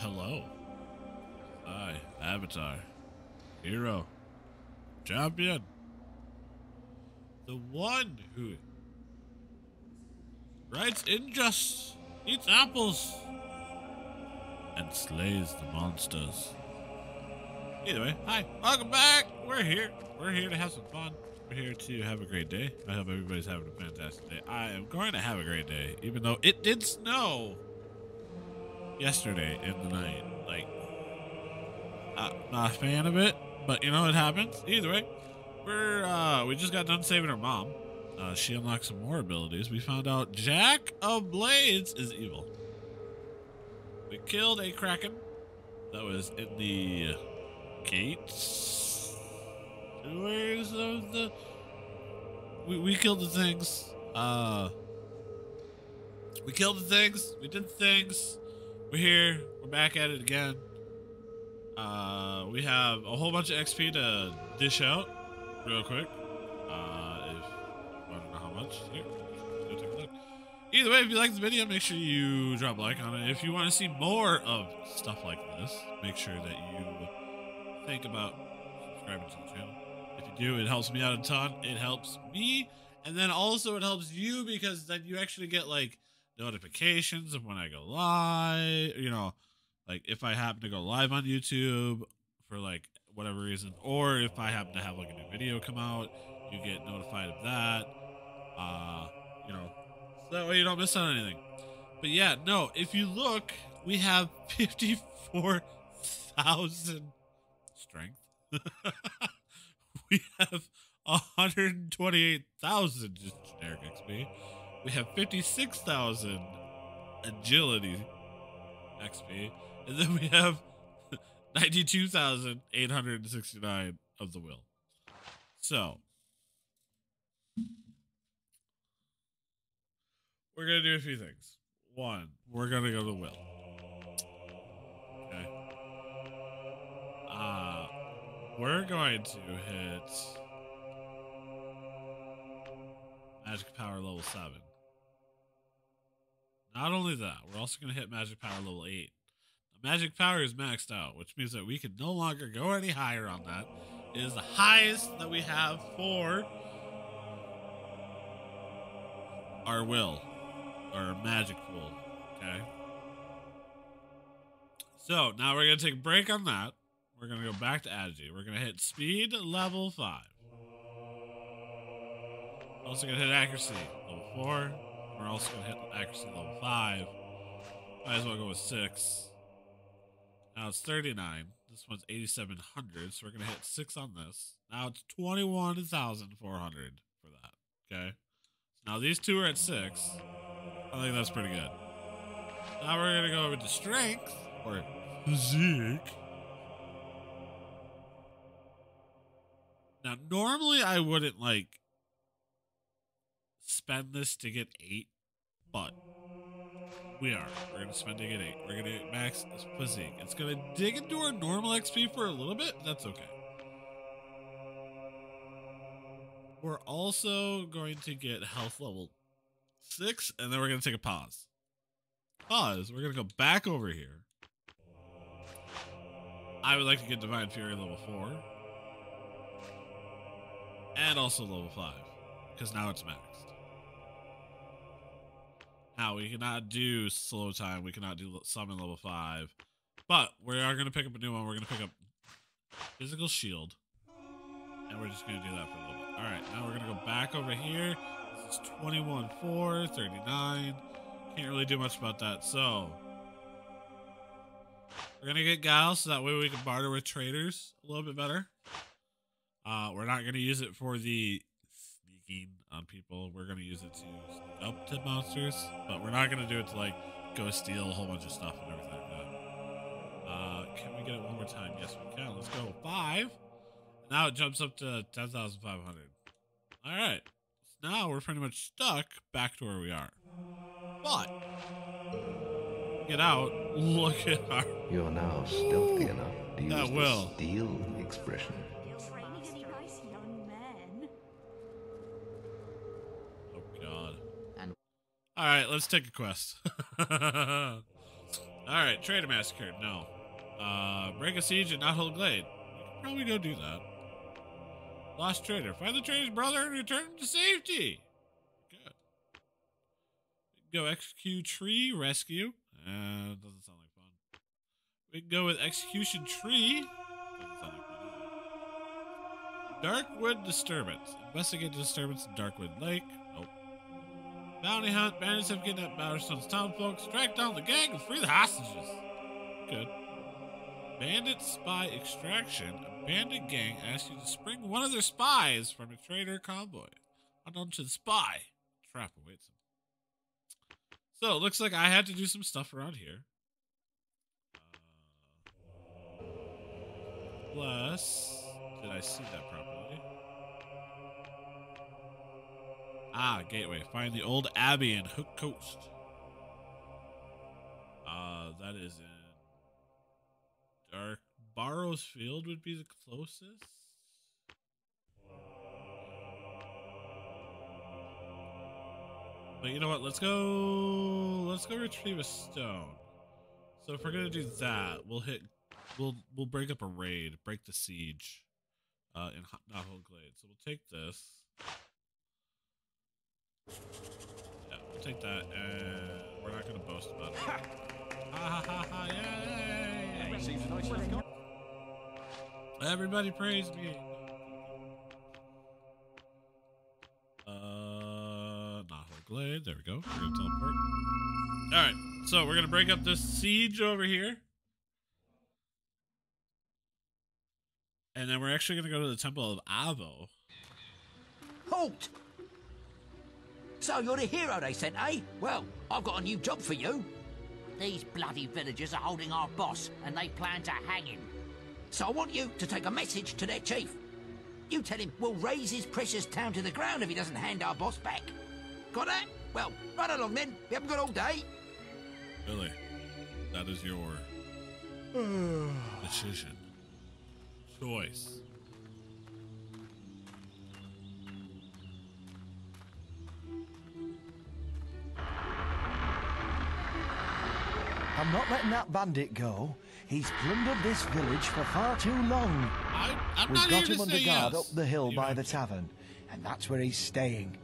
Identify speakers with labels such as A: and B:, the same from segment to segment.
A: hello. Hi, Avatar. Hero. Champion. The one who writes injustice, eats apples, and slays the monsters. Either way, hi, welcome back. We're here. We're here to have some fun. We're here to have a great day. I hope everybody's having a fantastic day. I am going to have a great day, even though it did snow yesterday in the night. Like, uh, not a fan of it, but you know it happens. Either way, we're uh, we just got done saving our mom. Uh, she unlocked some more abilities. We found out Jack of Blades is evil. We killed a kraken that was in the gates. Where's the, the we, we killed the things. Uh, we killed the things. We did things. We're here. We're back at it again. Uh, we have a whole bunch of XP to dish out real quick. Uh, if I don't know how much. Here, take a look. Either way, if you like the video, make sure you drop a like on it. If you want to see more of stuff like this, make sure that you think about subscribing to the channel. If you do, it helps me out a ton. It helps me, and then also it helps you because then you actually get like notifications of when I go live. You know, like if I happen to go live on YouTube for like whatever reason, or if I happen to have like a new video come out, you get notified of that. Uh, you know, so that way you don't miss out on anything. But yeah, no, if you look, we have 54,000 strength. we have 128,000 just generic XP. We have 56,000 agility XP. And then we have 92,869 of the will. So, we're going to do a few things. One, we're going to go to will. Okay. Uh, we're going to hit magic power level 7. Not only that, we're also going to hit magic power level 8. The magic power is maxed out, which means that we can no longer go any higher on that. It is the highest that we have for our will, our magic pool. Okay. So now we're going to take a break on that. We're going to go back to Agi. We're going to hit speed level 5. Also going to hit accuracy level 4. We're also going to hit accuracy level 5. Might as well go with 6. Now it's 39. This one's 8,700, so we're going to hit 6 on this. Now it's 21,400 for that. Okay? So now these two are at 6. I think that's pretty good. Now we're going to go over to strength, or physique. Now, normally I wouldn't, like, spend this to get 8, but we are. We're to spend to get 8. We're get max physique. It's to dig into our normal XP for a little bit. That's okay. We're also going to get health level 6, and then we're to take a pause. Pause. We're to go back over here. I would like to get Divine Fury level 4. And also level 5. Because now it's maxed. Now, we cannot do slow time. We cannot do summon level 5. But we are going to pick up a new one. We're going to pick up Physical Shield. And we're just going to do that for a little bit. Alright, now we're going to go back over here. This is 21, 4, 39. Can't really do much about that. So, we're going to get Guile so that way we can barter with traders a little bit better. Uh, we're not going to use it for the sneaking on people. We're going to use it to sneak up to monsters, but we're not going to do it to like go steal a whole bunch of stuff and everything like that. Uh, can we get it one more time? Yes, we can. Let's go. Five. Now it jumps up to 10,500. All right. So now we're pretty much stuck back to where we are. But get out. Look at our.
B: You're now stealthy enough to use
A: That
B: the
A: will.
B: steal expression.
A: All right, let's take a quest. All right, Trader Massacre. No. Uh, break a siege and Knothole Glade. Probably go do that. Lost trader. Find the trader's brother and return him to safety. Good. Go execute tree rescue. Uh, doesn't sound like fun. We can go with execution tree. Doesn't sound like fun. Darkwood disturbance. Investigate disturbance in Darkwood Lake. Bounty hunt. Bandits have kidnapped Bowerstone's town folks. Track down the gang and free the hostages. Good. Bandit spy extraction. A bandit gang asks you to spring one of their spies from a trader convoy. Unknown to the spy. Trap awaits him. So it looks like I had to do some stuff around here. Uh, plus, did I see that properly? Ah, gateway. Find the old abbey in Hook Coast. Uh, that is in Dark Barrows Field would be the closest. But you know what? Let's go. Let's go retrieve a stone. So if we're gonna do that, we'll hit. We'll we'll break up a raid, break the siege, uh, in Ho- Knothole Glade. So we'll take this. Yeah, we'll take that, and we're not gonna boast about it. Ha ha ha ha! Yay! Everybody praise me. Uh, Glade. There we go. We're gonna teleport. All right, so we're gonna break up this siege over here, and then we're actually gonna go to the Temple of Avo.
C: Halt! So you're the hero they sent, eh? Well, I've got a new job for you. These bloody villagers are holding our boss, and they plan to hang him. So I want you to take a message to their chief. You tell him we'll raise his precious town to the ground if he doesn't hand our boss back. Got that? Well, run along then. We haven't got all day.
A: Billy, that is your decision, choice.
D: I'm not letting that bandit go. He's plundered this village for far too long.
A: I, I'm
D: We've
A: not
D: got
A: here
D: him
A: to
D: under guard
A: yes.
D: up the hill
A: You
D: by the tavern, and that's where he's staying.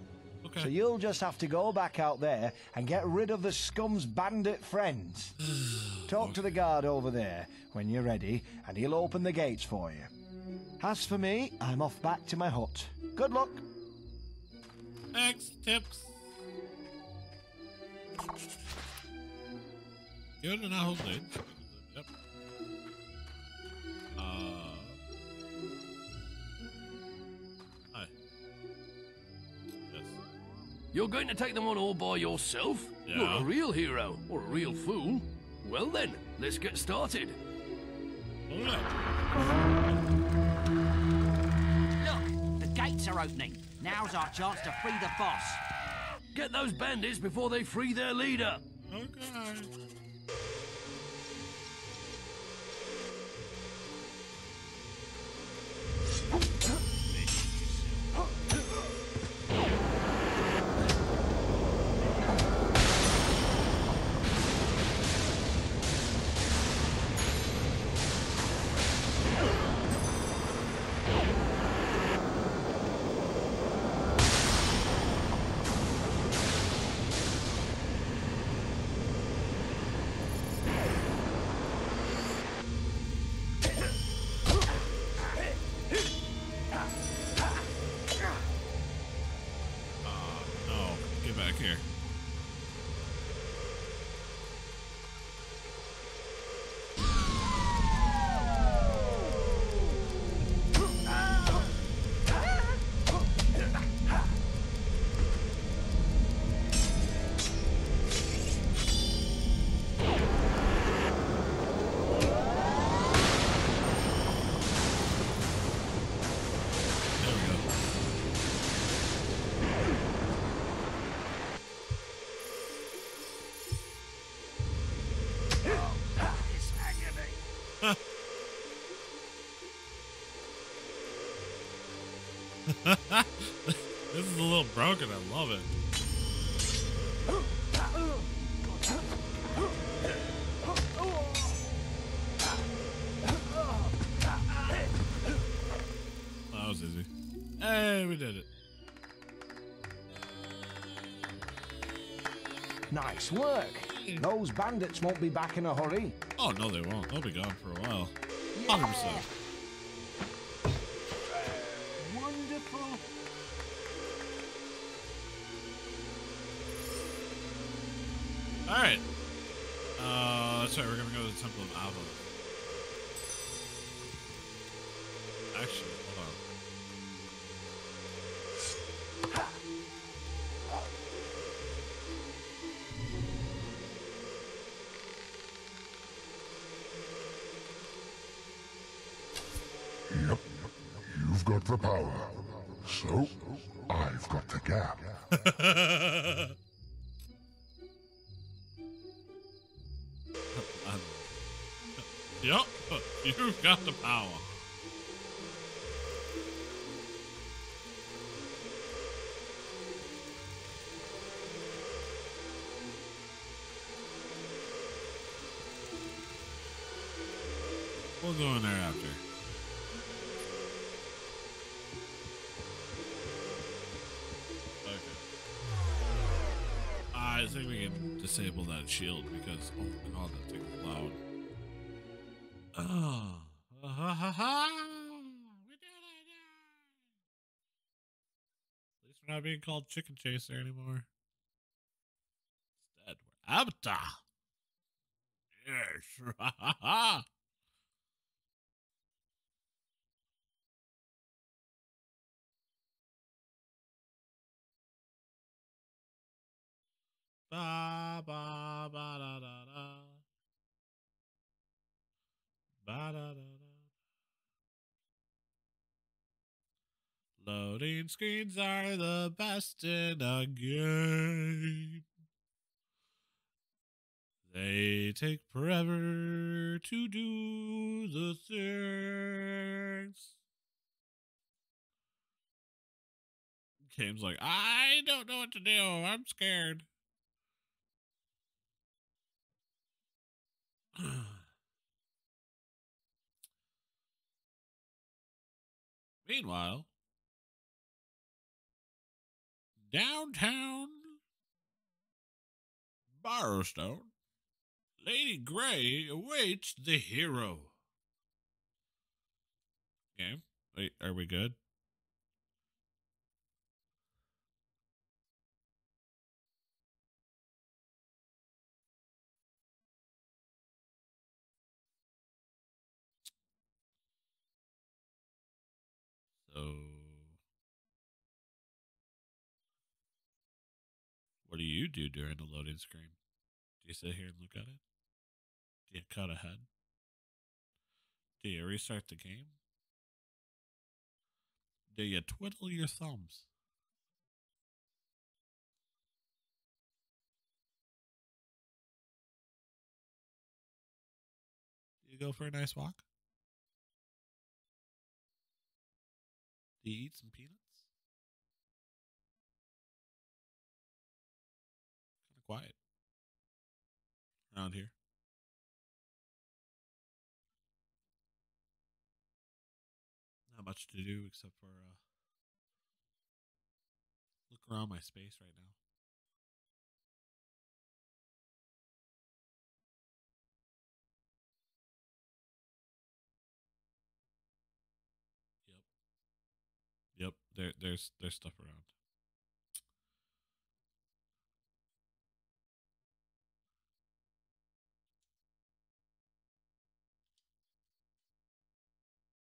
A: Okay.
D: So you'll just have to go back out there and get rid of the scum's bandit friends. Talk to the guard over there when you're ready, and he'll open the gates for you. As for me, I'm off back to my hut. Good luck.
A: Thanks, tips. Good and not hold lid. Yep. Uh. Hi. Yes.
E: You're going to take them on all by yourself?
A: Yeah.
E: You're a real hero, or a real fool. Well then, let's get started.
A: Hold on.
C: Look, the gates are opening. Now's our chance to free the boss.
E: Get those bandits before they free their leader.
A: Okay. How I love it? That was easy. Hey, we did it.
D: Nice work. Those bandits won't be back in a hurry.
A: Oh, no, they won't. They'll be gone for a while. 100%. Yeah.
D: Wonderful.
A: All right. Uh, that's right. We're gonna go to the Temple of Avo. Actually, hold on.
F: Yep, you've got the power. So, I've got the gap.
A: you've got the power. We'll go in there after. Okay. I think we can disable that shield because oh my god, that thing's loud. Oh. We did it! At least we're not being called Chicken Chaser anymore. Instead, we're Avatar. Yes. Ba ba ba da da da. Loading screens are the best in a game. They take forever to do the things. Game's like, I don't know what to do. I'm scared. Meanwhile, downtown Bowerstone, Lady Grey awaits the hero. Game, wait, are we good? So, what do you do during the loading screen? Do you sit here and look at it? Do you cut ahead? Do you restart the game? Do you twiddle your thumbs? Do you go for a nice walk? Do you eat some peanuts? Kind of quiet around here. Not much to do except for uh, look around my space right now. there there's there's stuff around.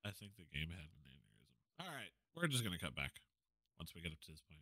A: I think the game had an aneurysm. All right, we're just gonna cut back once we get up to this point.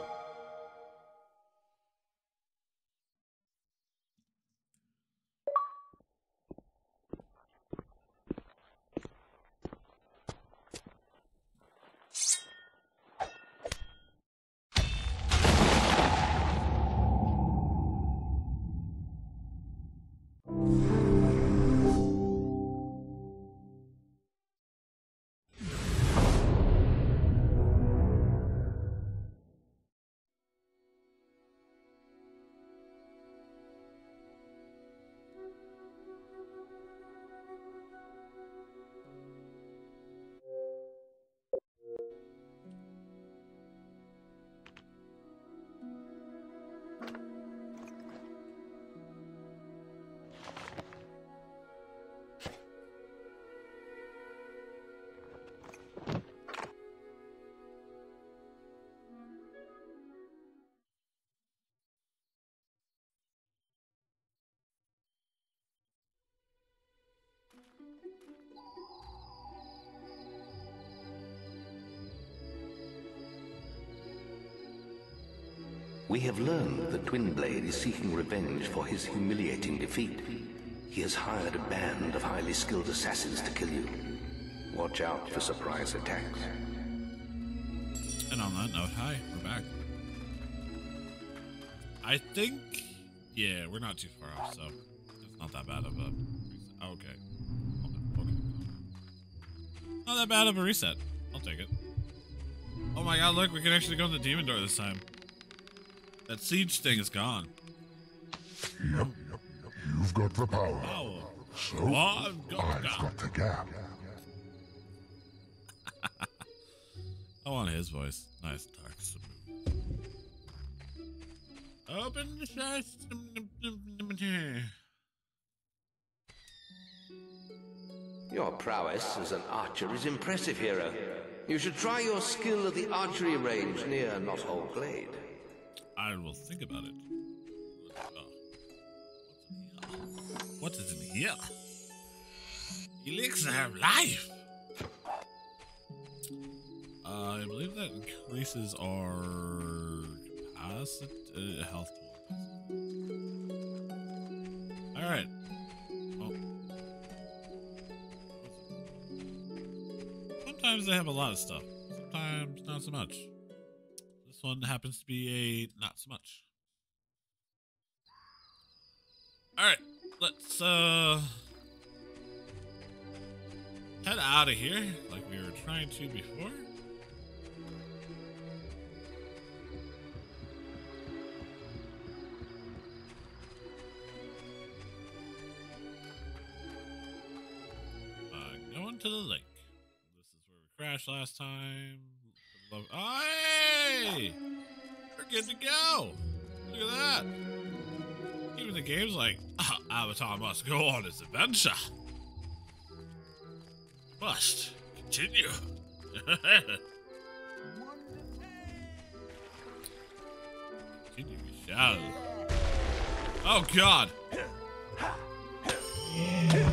B: We have learned that Twinblade is seeking revenge for his humiliating defeat. He has hired a band of highly skilled assassins to kill you. Watch out for surprise attacks.
A: And on that note, hi, we're back. I think, yeah, we're not too far off, so it's not that bad of a. Okay. Okay. Not that bad of a reset. I'll take it. Oh my god, look, we can actually go in the demon door this time. That siege thing is gone.
F: Yep. You've got the power.
A: Oh.
F: So,
A: Oh, I've got-
F: I've got the gap.
A: I want his voice. Nice dark. Open the chest.
B: Your prowess as an archer is impressive, hero. You should try your skill at the archery range near Knothole Glade.
A: I will think about it. What is in here? Elixir of life. Uh, I believe that increases our capacity, uh, health. All right. Sometimes they have a lot of stuff. Sometimes not so much. This one happens to be a not so much. All right, let's uh head out of here like we were trying to before. Uh, going to the lake. Crashed last time. Love- Hey! We're good to go! Look at that! Even the game's like, "Ah, Avatar must go on its adventure. Must continue. continue shall. Oh god!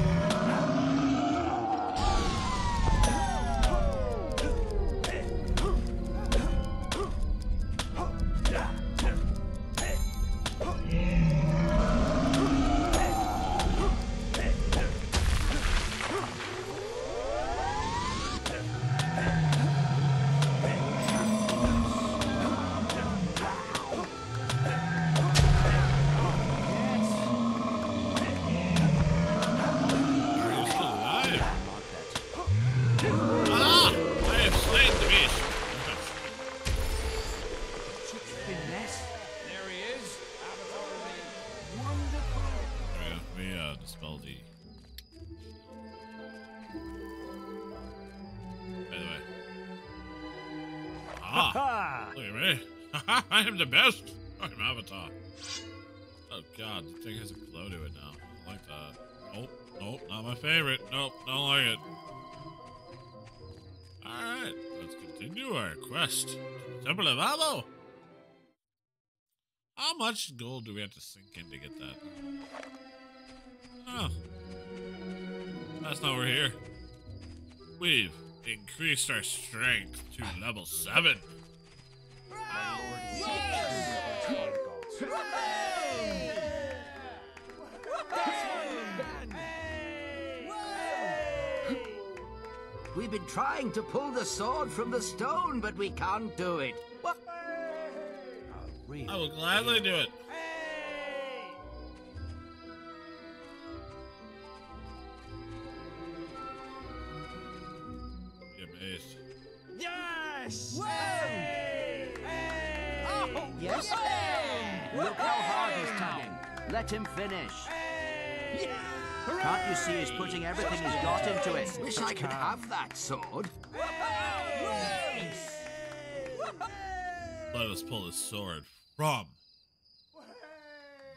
A: I am the best. I'm Avatar. Oh god, the thing has a glow to it now. I like that. Nope, nope, not my favorite. Nope, don't like it. Alright, let's continue our quest. Temple of Avo. How much gold do we have to sink in to get that? Oh. That's not we're here. We've increased our strength to level 7.
C: We've been trying to pull the sword from the stone, but we can't do it. What?
A: I will gladly do it.
C: Let him finish. Can't you see he's putting everything he's got into it? Wish I could have that sword.
A: Let us pull the sword from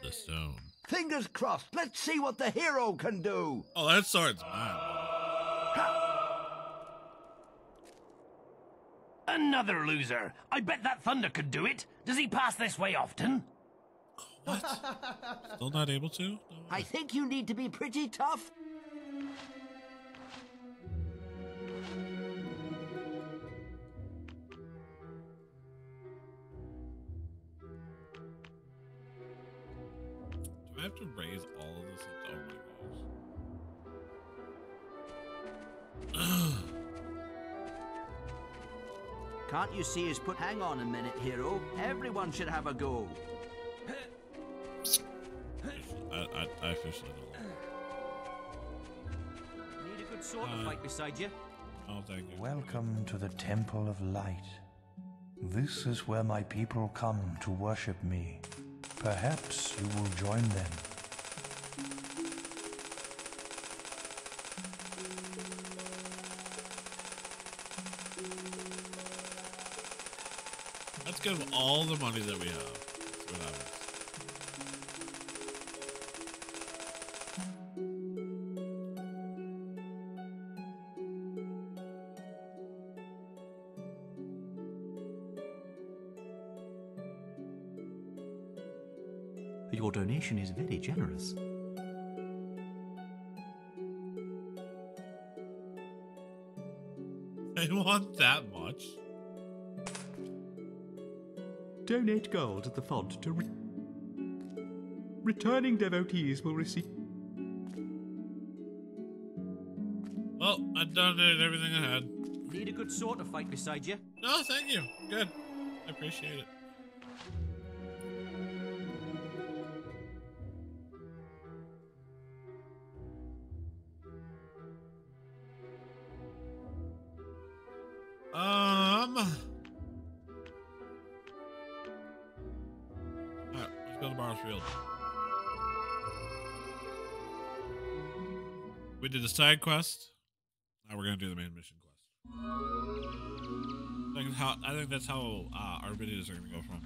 A: the stone.
D: Fingers crossed. Let's see what the hero can do.
A: Oh, that sword's mine.
E: Another loser. I bet that Thunder could do it. Does he pass this way often? What?
A: Still not able to?
C: I think you need to be pretty tough.
A: Do I have to raise all of this up? Oh my gosh.
C: Can't you see us put... Hang on a minute, hero. Everyone should have a go.
A: I, I officially don't.
C: Need a good sword
A: Uh,
C: to fight beside you.
A: Oh, thank you.
D: Welcome to the Temple of Light. This is where my people come to worship me. Perhaps you will join them.
A: Let's give all the money that we have.
G: Gold at the font to. Re- Returning devotees will receive.
A: Well, I donated everything I had.
C: Need a good sword to fight beside you.
A: No, thank you. Good. I appreciate it. Side quest. Now we're gonna do the main mission quest. I think, how, I think that's how uh, our videos are to go from.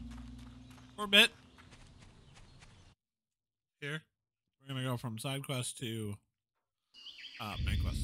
A: For a bit. Here. We're to go from side quest to uh, main quest.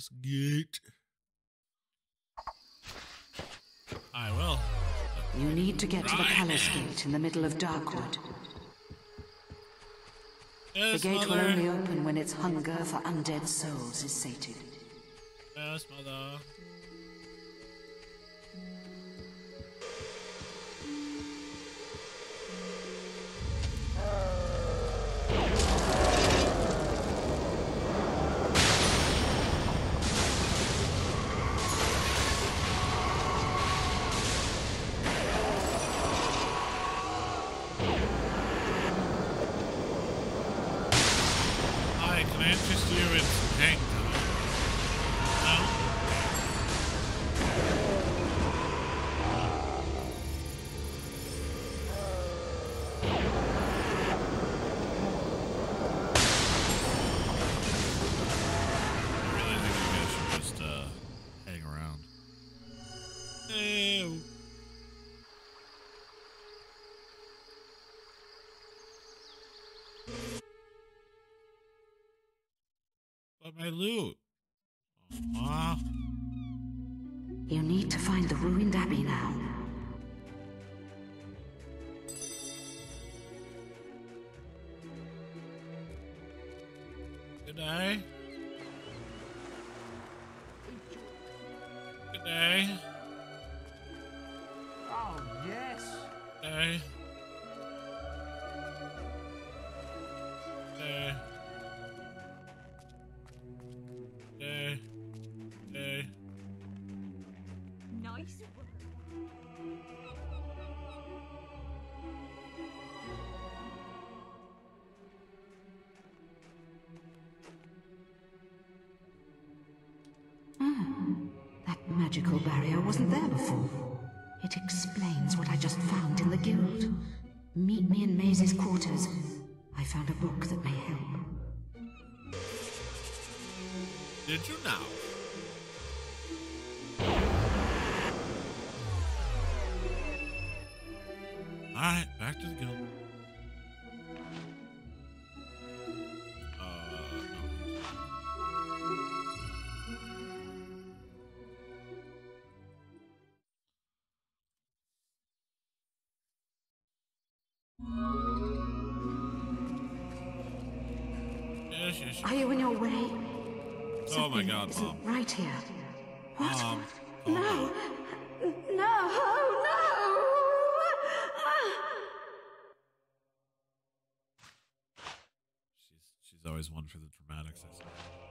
A: Ancient Cullis Gate. I will.
H: You need to get to the Cullis Gate in the middle of Darkwood. The
A: Yes,
H: gate will only open when its hunger for undead souls is sated.
A: Yes, mother. of my loot. Uh-huh.
H: You need to find the ruined abbey now.
A: Good.
H: Are you in your way?
A: Oh my god, Mom.
H: right here. What?
A: Mom.
H: Oh, no! No! No!
A: She's she's always one for the dramatics, I suppose.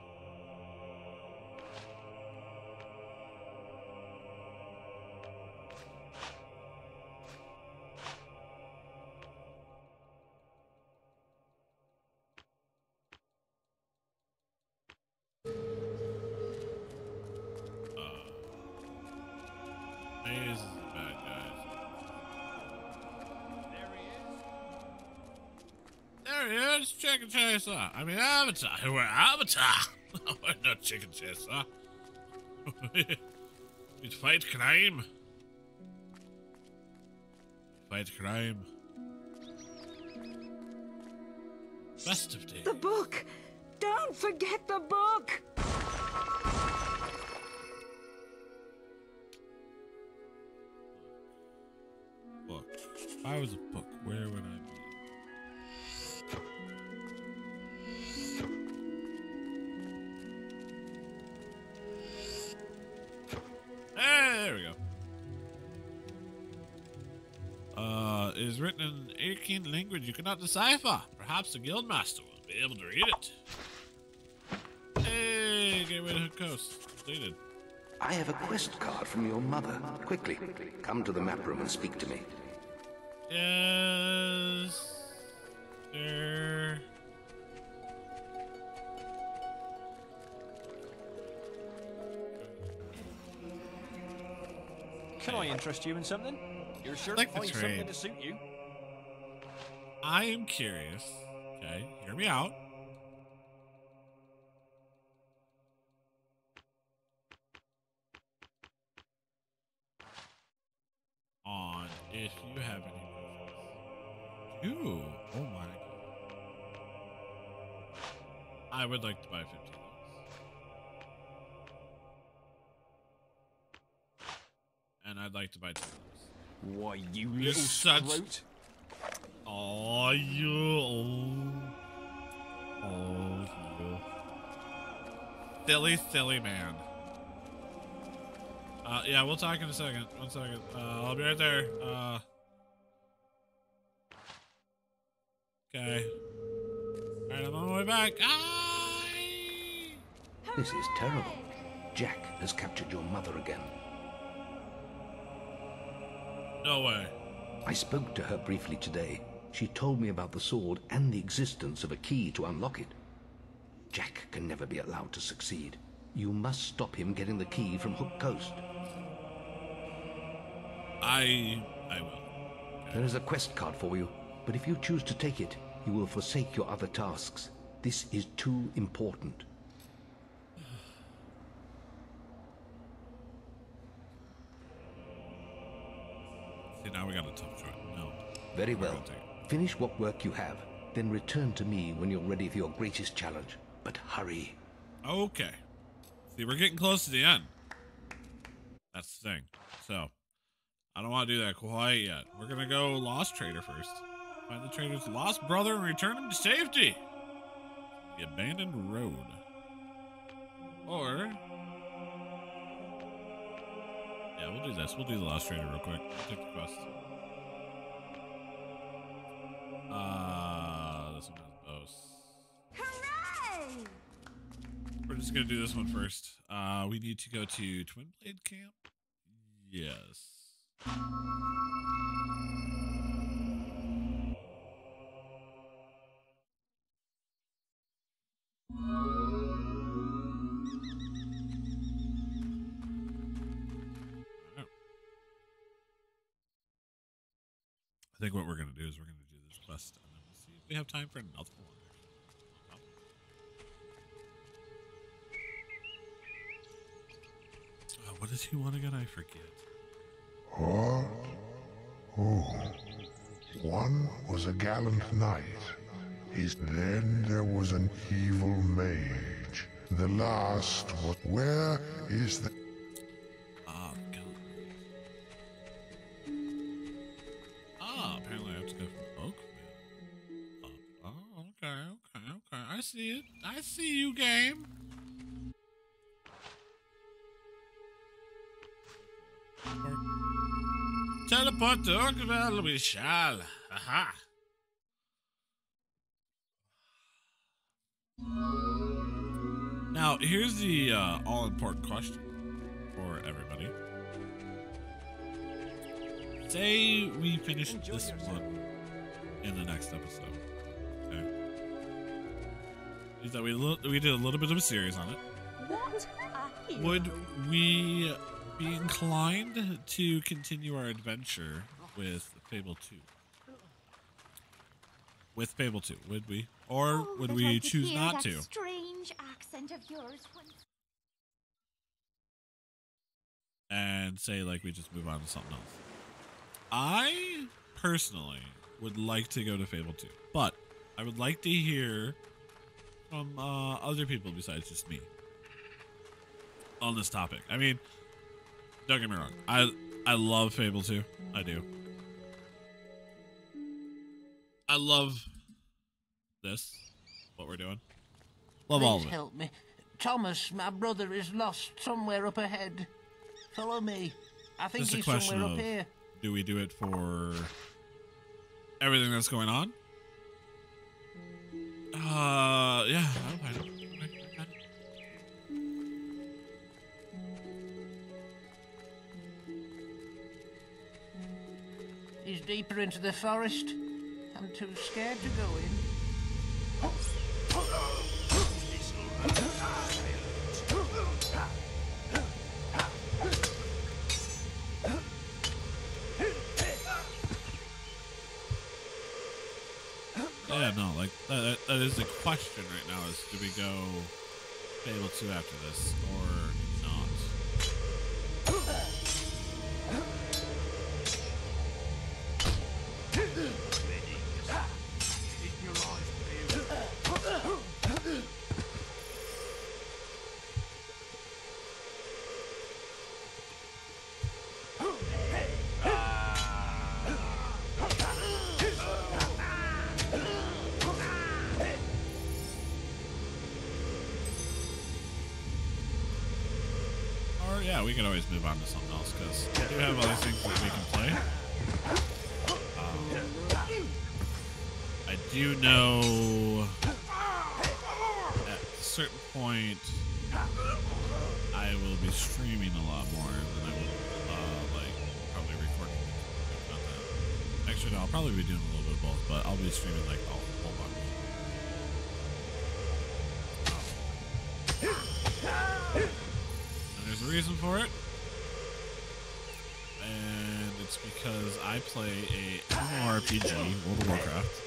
A: He is, Chicken Chaser. I mean, Avatar. We're Avatar. Oh, We're not Chicken Chaser. we fight crime. Fight crime. Festive day.
H: The book! Don't forget the! Book.
A: Arcane language you cannot decipher. Perhaps the guildmaster will be able to read it. Hey, Gateway to Hook Coast. Completed.
B: I have a quest card from your mother. Quickly, come to the map room and speak to me.
A: Yes. There.
I: Can I interest you in something? You're sure
A: Like
I: to find something to suit you.
A: I am curious. Okay, hear me out. On if you have any questions. You? Oh my god. I would like to buy 50 of those. And I'd like to buy 10 of those.
I: Why, you
A: You're
I: little
A: such-. Oh, you. Oh. Oh, you. Silly, silly man. Uh, yeah, we'll talk in a second. One second. Uh, I'll be right there. Uh. Okay. Alright, I'm on my way back. Ah!
B: This is terrible. Jack has captured your mother again.
A: No way.
B: I spoke to her briefly today. She told me about the sword and the existence of a key to unlock it. Jack can never be allowed to succeed. You must stop him getting the key from Hook Coast.
A: I. I will.
B: There is a quest card for you, but if you choose to take it, you will forsake your other tasks. This is too important.
A: See, now we got a tough choice. No.
B: Very well. Finish what work you have, then return to me when you're ready for your greatest challenge. But hurry.
A: Okay. See, we're getting close to the end. That's the thing. So, I don't want to do that quite yet. We're gonna go Lost Trader first. Find the trader's lost brother and return him to safety. The abandoned road. Or Yeah, we'll do this. We'll do the Lost Trader real quick. Take the quest. Uh this one has both.
J: Hooray!
A: We're just gonna do this one first. Uh, we need to go to Twinblade Camp. Yes. I think what we're gonna do is we're gonna do this quest, and then we'll see if we have time for another one. Oh, what does he want again? I forget.
F: What? Oh. One was a gallant knight. His then there was an evil mage. The last was where is the
A: I see you, game. Teleport to Oakvale, we shall. Aha. Now, here's the uh, all important question for everybody. Say we finish this one in the next episode. Okay. Is that we we did a little bit of a series on it.
J: What.
A: Would we be inclined to continue our adventure with Fable 2? With Fable 2, would we? Or
J: Oh,
A: would we choose not to?
J: Strange accent of yours when
A: and say like we just move on to something else. I personally would like to go to Fable 2, but I would like to hear from uh, other people besides just me on this topic. I mean, don't get me wrong. I I love Fable 2. I do. I love this. What we're doing. Love all of it.
C: help me. Thomas, my brother, is lost somewhere up ahead. Follow me. I think
A: Just
C: he's
A: question
C: somewhere
A: of
C: up here.
A: do we do it for everything that's going on? Uh, yeah.
C: He's deeper into the forest. I'm too scared to go in.
A: Yeah, no, like that, that, is the question right now: is do we go Fable two after this or not? Could always move on to something else because we do have other things that we can play. Um, I do know at a certain point I will be streaming a lot more than I will uh, like probably recording. Actually, no, I'll probably be doing a little bit of both, but I'll be streaming like a reason for it. And it's because I play a MMORPG, World of Warcraft.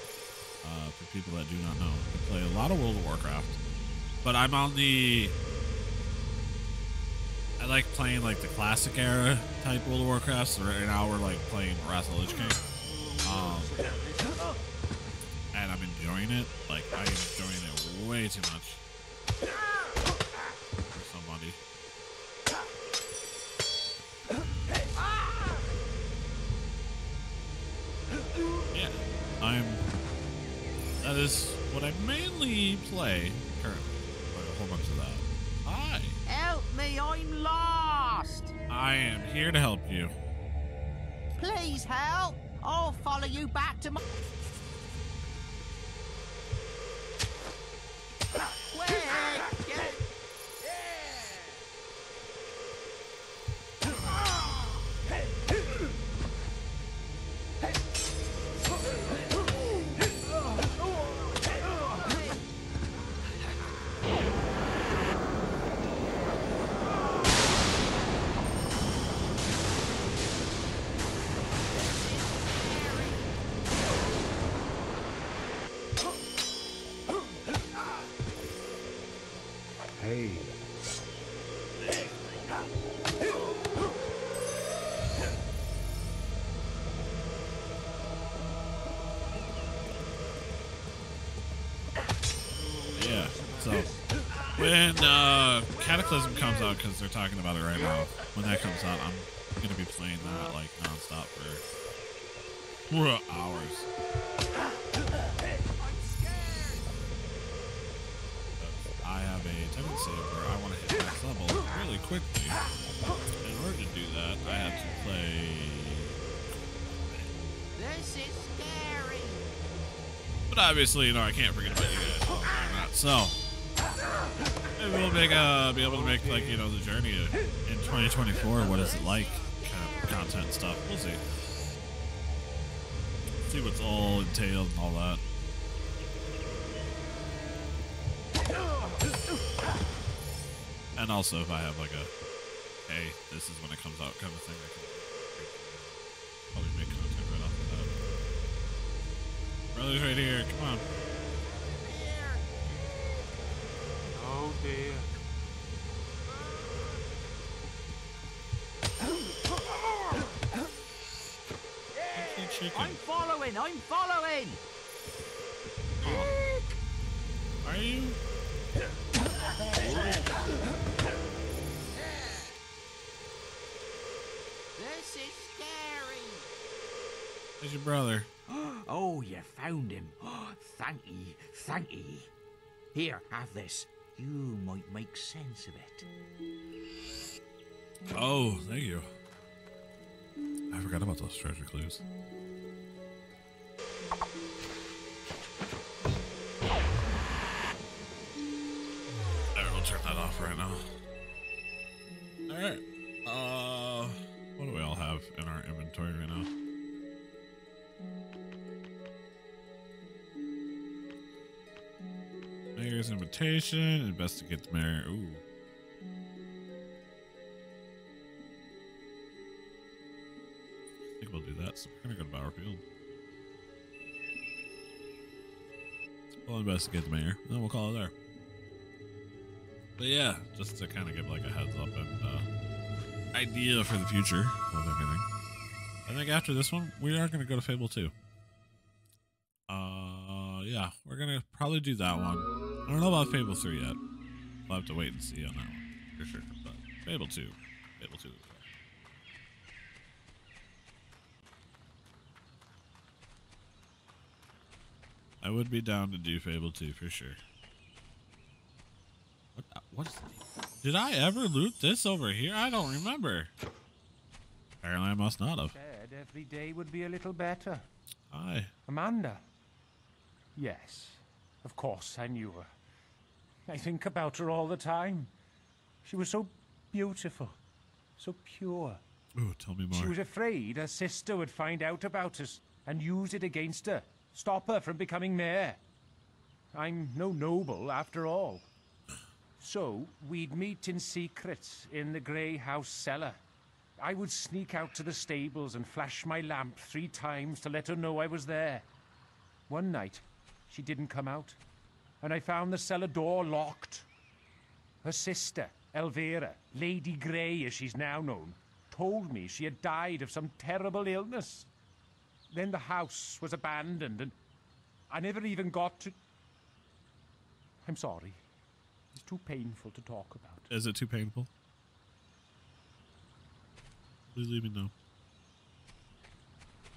A: Uh, for people that do not know, I play a lot of World of Warcraft. But I'm on the. I like playing like the classic era type World of Warcraft. So right now we're like playing Wrath of the Lich King. Um, and I'm enjoying it. Like I'm enjoying it way too much currently. Like a whole bunch of that. Hi.
C: Help me, I'm lost!
A: I am here to help you.
C: Please help! I'll follow you back to my.
A: Cataclysm comes out, because they're talking about it right now, when that comes out, I'm gonna be playing that like nonstop for for hours. I have a tendency where I want to hit max level really quickly. In order to do that, I have to play.
C: This is scary!
A: But obviously, you know, I can't forget about you guys. So make uh be able to make like you know the journey in 2024. What is it like? Kind of content stuff. We'll see. See what's all entailed and all that. And also, if I have like a, hey, this is when it comes out kind of thing, I can probably make content right off of that. Brother's right here. Come on.
G: Dear.
C: I'm following, I'm following!
A: Are you?
C: This is scary!
A: There's your brother.
C: Oh, you found him. Thank ye, thank ye. Here, have this. You might make sense of it.
A: Oh, thank you. I forgot about those treasure clues. Alright, we'll turn that off right now. Alright. Uh, what do we all have in our inventory right now? Mayor's invitation, investigate the mayor. Ooh. I think we'll do that. So we're gonna go to Bowerfield. We'll investigate the mayor, then we'll call it there. But yeah, just to kind of give like a heads up and uh, idea for the future of everything. I think after this one, we are gonna go to Fable 2. Uh, yeah, we're gonna probably do that one. I don't know about Fable 3 yet. We'll have to wait and see on that one for sure. But Fable 2, Fable 2. I would be down to do Fable 2 for sure. What? What is? Did I ever loot this over here? I don't remember. Apparently, I must not have.
K: Said every day would be a little better.
A: Hi.
K: Amanda. Yes, of course I knew her. I think about her all the time. She was so beautiful, so pure.
A: Oh, tell me more.
K: She was afraid her sister would find out about us and use it against her, stop her from becoming mayor. I'm no noble after all. So we'd meet in secret in the Grey House cellar. I would sneak out to the stables and flash my lamp three times to let her know I was there. One night, she didn't come out, and I found the cellar door locked. Her sister, Elvira, Lady Grey as she's now known, told me she had died of some terrible illness. Then the house was abandoned, and I never even got to. I'm sorry. It's too painful to talk about.
A: Is it too painful? Please leave me know.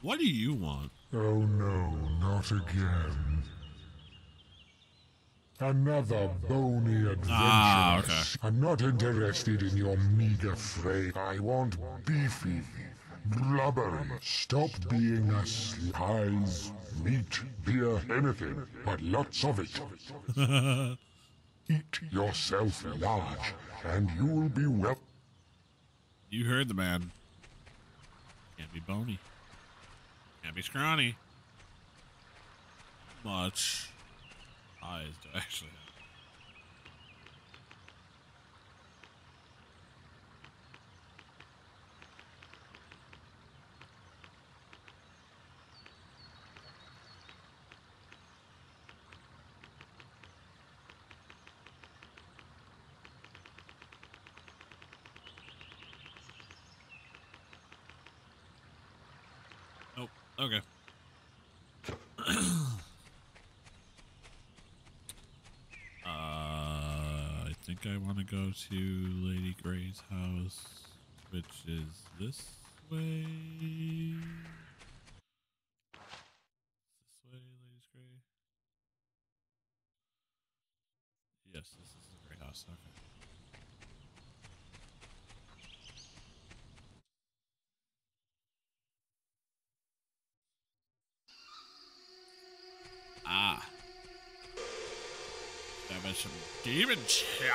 A: What do you want?
F: Oh no, not again. Another bony adventure.
A: Ah, okay.
F: I'm not interested in your meager fray. I want beefy, blubbery. Stop being a pies, meat, beer, anything, but lots of it. Eat yourself large, and you'll be well.
A: You heard the man. Can't be bony. Can't be scrawny. Much eyes do I actually have? Okay. uh, I think I want to go to Lady Grey's house, which is this way. This way, Lady Grey. Yes, this is the Grey house. Okay. Ah. There was some demons here.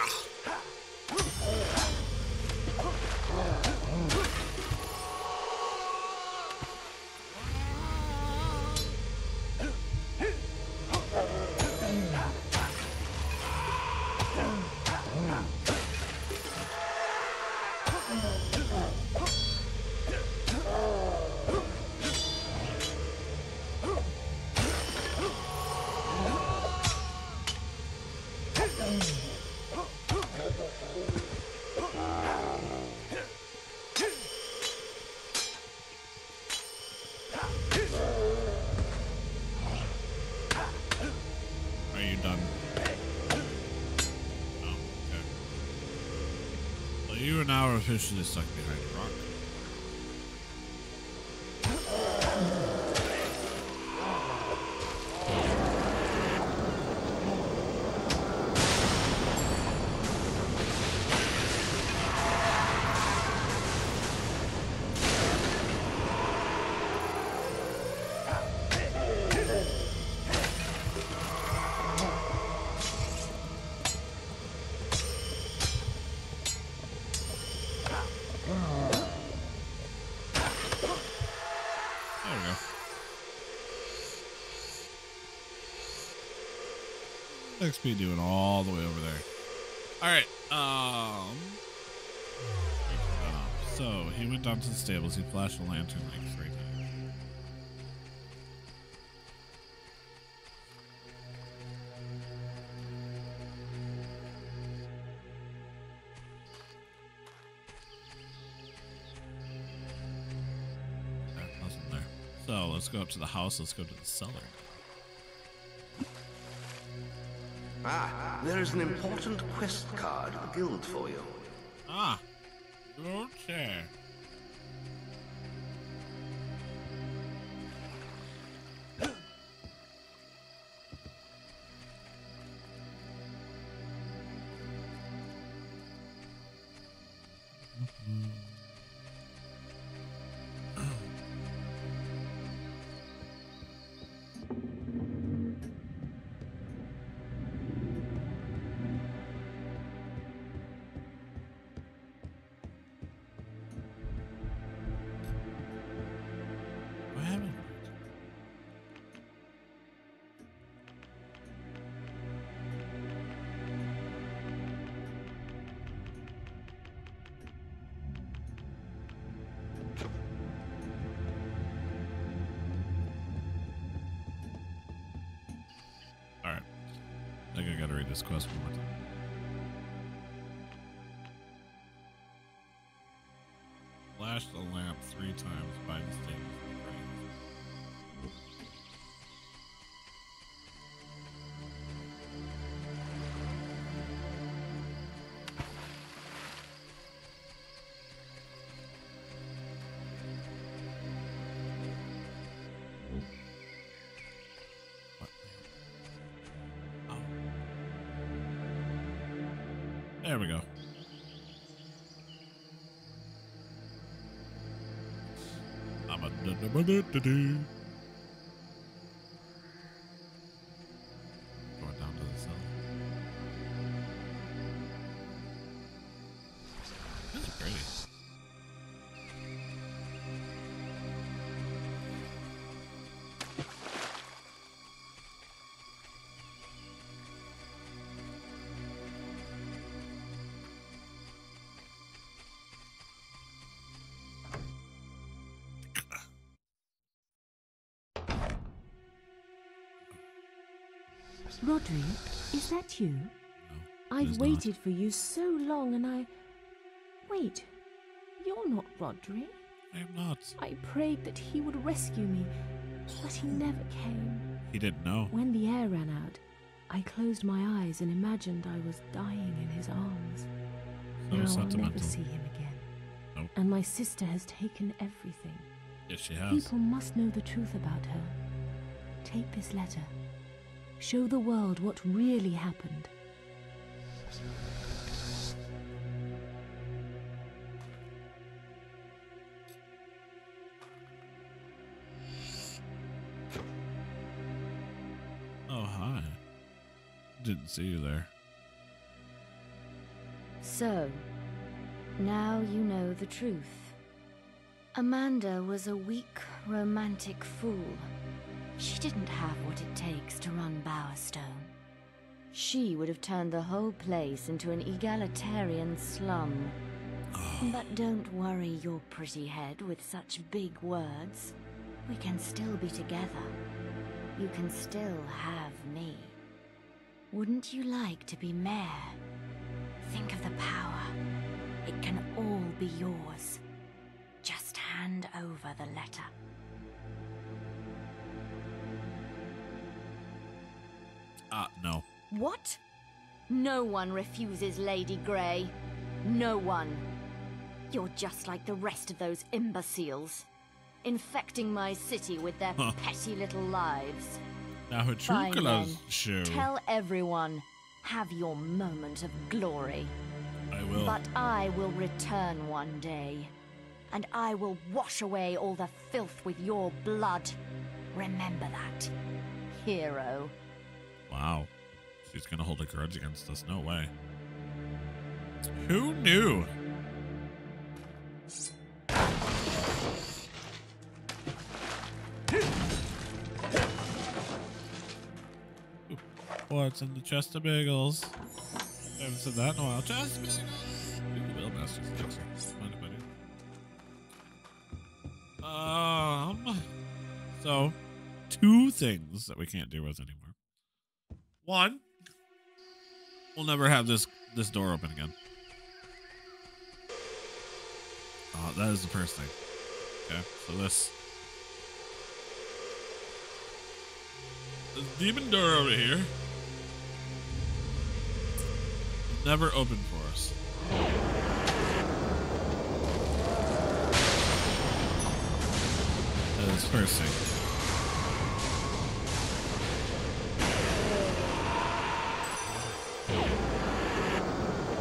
A: Officially stuck behind XP doing all the way over there. All right. Um. So he went down to the stables. He flashed a lantern like three times. That wasn't there. So let's go up to the house. Let's go to the cellar.
B: Ah, there is an important quest card the guild for you.
A: Think I There we go. I'm a
L: Rodri, is that you? No, I've waited for you so long and I. Wait, you're not Rodri.
A: I'm not.
L: I prayed that he would rescue me, but he never came.
A: He didn't know.
L: When the air ran out, I closed my eyes and imagined I was dying in his arms.
A: So
L: now I'll never see him again.
A: Nope.
L: And my sister has taken everything.
A: Yes, she has.
L: People must know the truth about her. Take this letter. Show the world what really happened.
A: Oh, hi. Didn't see you there.
M: So, now you know the truth. Amanda was a weak, romantic fool. She didn't have what it takes to run Bowerstone. She would have turned the whole place into an egalitarian slum. Ah. But don't worry your pretty head with such big words. We can still be together. You can still have me. Wouldn't you like to be mayor? Think of the power. It can all be yours. Just hand over the letter.
A: Ah, no.
M: What? No one refuses Lady Grey. No one. You're just like the rest of those imbeciles. Infecting my city with their
A: Huh.
M: petty little lives.
A: Now her true
M: Fine
A: colours show.
M: Tell everyone. Have your moment of glory.
A: I will.
M: But I will return one day. And I will wash away all the filth with your blood. Remember that. Hero.
A: Wow. She's gonna hold a grudge against us. No way. Who knew? What's in the chest of bagels? I haven't said that in a while. Chest of bagels. Do? Um. So, two things that we can't deal with anymore. One, we'll never have this this door open again. Oh, that is the first thing. Okay, so this this demon door over here never open for us. That is the first thing.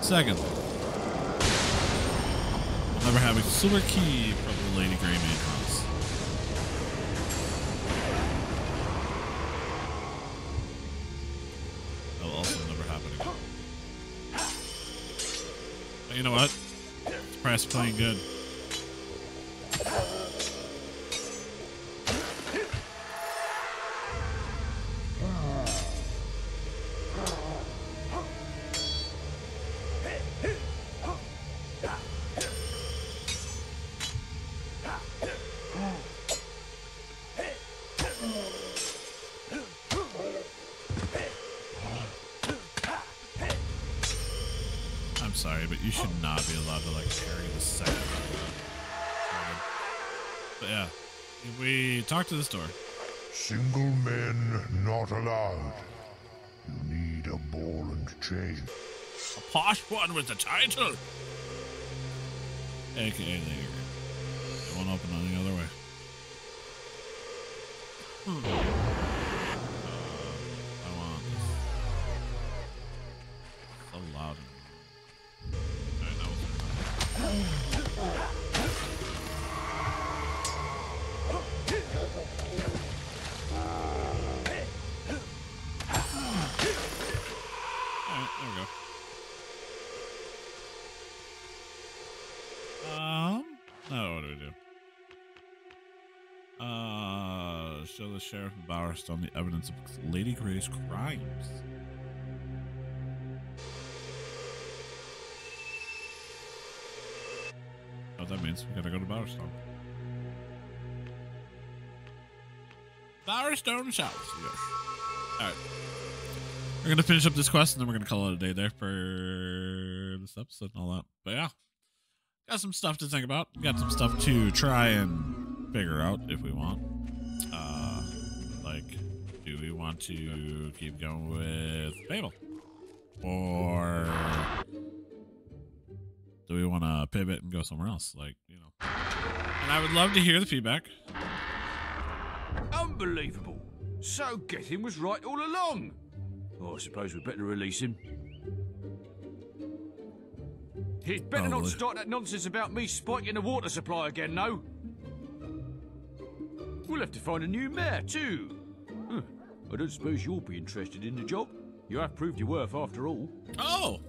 A: Second, never have a silver key from the Lady Grey Main House. That will also never happen again. But you know what? Press playing good. To this door.
F: Single men not allowed. You need a ball and chain.
A: A posh one with the title. AKA. It won't open any other way. Show the sheriff of Bowerstone the evidence of Lady Grey's crimes. Oh, that means we gotta go to Bowerstone. Bowerstone Showers, yes. Alright. We're gonna finish up this quest and then we're gonna call it a day there for this episode and all that. But yeah. Got some stuff to think about. Got some stuff to try and figure out if we want. Like do we want to keep going with Fable? Or do we want to pivot and go somewhere else? Like, you know. And I would love to hear the feedback.
E: Unbelievable. So Gethin was right all along. Oh, I suppose we'd better release him. He'd better not start that nonsense about me spiking the water supply again, no? We'll have to find a new mayor, too. I don't suppose you'll be interested in the job. You have proved your worth after all.
A: Oh!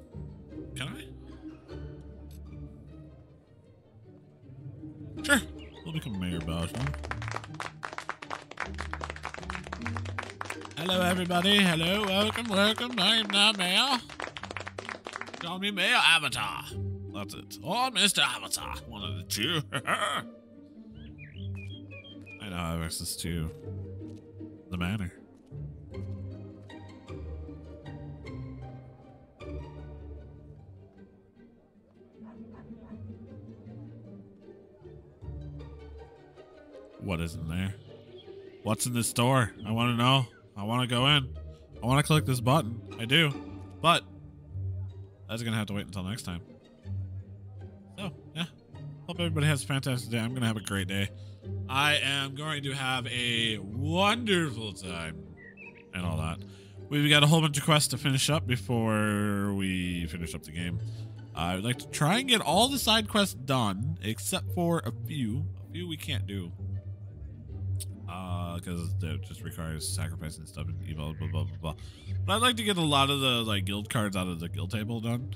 A: Can I? Sure. We'll become Mayor Bowsman. Hello, everybody. Hello, welcome, welcome. I'm now Mayor. Call me Mayor Avatar. That's it. Or Mr. Avatar. One of the two. I now have access to the manor. What is in there? What's in this store? I want to know. I want to go in. I want to click this button. I do. But that's going to have to wait until next time. So, yeah. Hope everybody has a fantastic day. I'm going to have a great day. I am going to have a wonderful time and all that. We've got a whole bunch of quests to finish up before we finish up the game. I would like to try and get all the side quests done, except for a few. A few we can't do. Uh, because it just requires sacrificing stuff and evil, blah, blah, blah, blah. But I'd like to get a lot of the, like, guild cards out of the guild table done.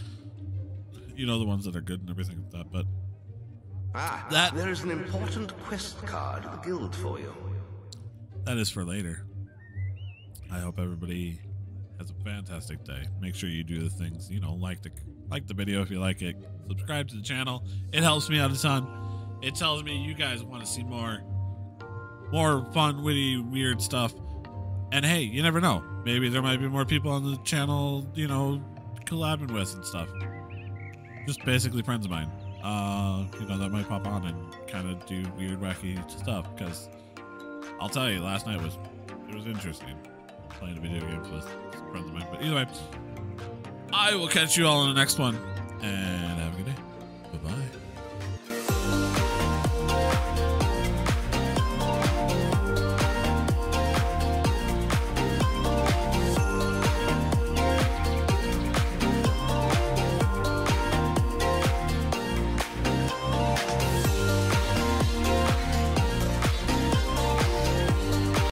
A: You know, the ones that are good and everything like that, but
B: Ah,
A: That-
B: there is an important quest card at the guild for you.
A: that is for later. I hope everybody has a fantastic day. Make sure you do the things, you know, like the like the video if you like it. Subscribe to the channel. It helps me out a ton. It tells me you guys want to see more more fun, witty, weird stuff. And hey, you never know. Maybe there might be more people on the channel, you know, collabing with and stuff. Just basically friends of mine. Uh, you know, that might pop on and kind of do weird, wacky stuff. Because I'll tell you, last night was it was interesting playing a video games with friends of mine. But either way, I will catch you all in the next one, and have a good day. Bye bye.